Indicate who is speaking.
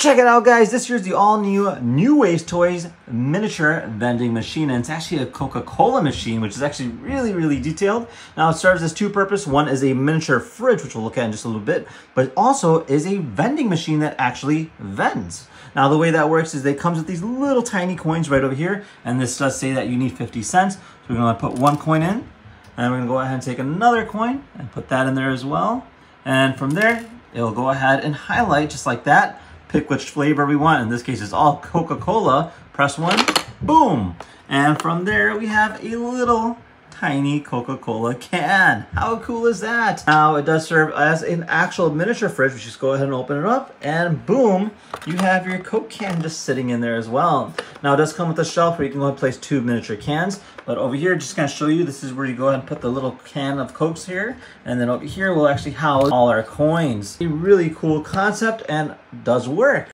Speaker 1: Check it out, guys. This here's the all-new New Ways Toys miniature vending machine. And it's actually a Coca-Cola machine, which is actually really, really detailed. Now, it serves as two purposes. One is a miniature fridge, which we'll look at in just a little bit, but also is a vending machine that actually vends. Now, the way that works is they comes with these little tiny coins right over here, and this does say that you need 50 cents. So we're gonna put one coin in, and we're gonna go ahead and take another coin and put that in there as well. And from there, it'll go ahead and highlight just like that pick which flavor we want. In this case, it's all Coca-Cola. Press one, boom. And from there, we have a little tiny Coca-Cola can. How cool is that? Now it does serve as an actual miniature fridge. We just go ahead and open it up and boom, you have your Coke can just sitting in there as well. Now it does come with a shelf where you can go and place two miniature cans. But over here, just gonna show you, this is where you go ahead and put the little can of Cokes here. And then over here, we'll actually house all our coins. A really cool concept and does work.